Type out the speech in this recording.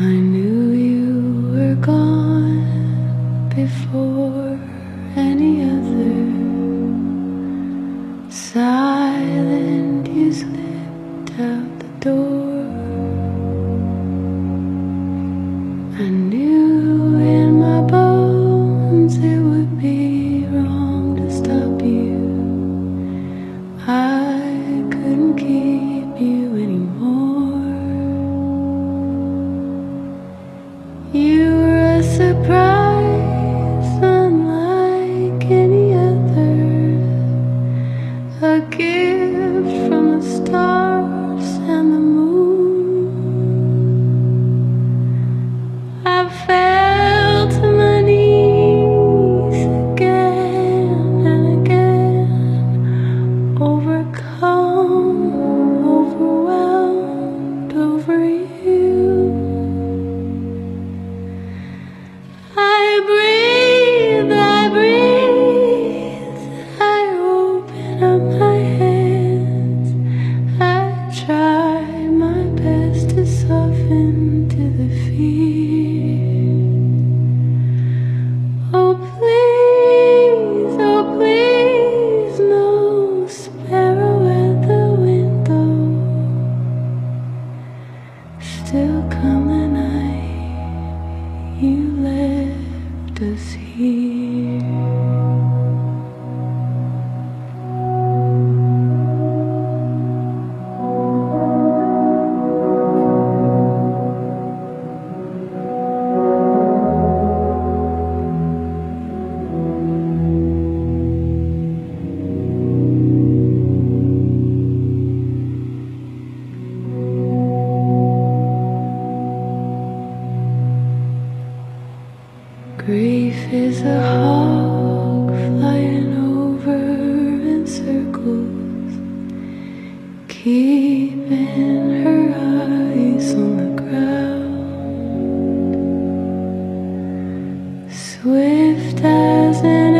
I knew you were gone before. still come. is a hawk flying over in circles, keeping her eyes on the ground. Swift as an